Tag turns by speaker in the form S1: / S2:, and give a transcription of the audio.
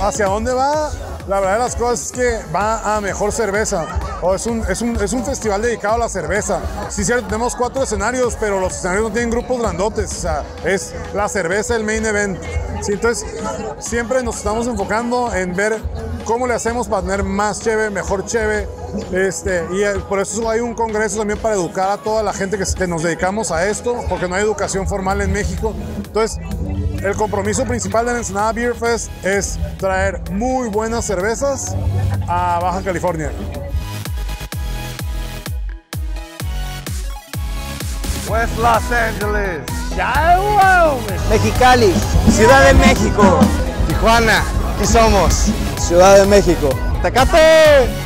S1: ¿Hacia dónde va? La verdad de las cosas es que va a mejor cerveza. O es un, es un, es un festival dedicado a la cerveza. Sí, cierto, tenemos cuatro escenarios, pero los escenarios no tienen grupos grandotes. O sea, es la cerveza el main event. Sí, entonces, siempre nos estamos enfocando en ver cómo le hacemos para tener más cheve, mejor cheve. Este, y por eso hay un congreso también para educar a toda la gente que, que nos dedicamos a esto, porque no hay educación formal en México. Entonces, el compromiso principal de la Ensenada Beer Fest es traer muy buenas cervezas a Baja California.
S2: West Los Angeles.
S3: Mexicali,
S2: Ciudad de México. Tijuana. Aquí somos.
S3: Ciudad de México.
S2: Tecate.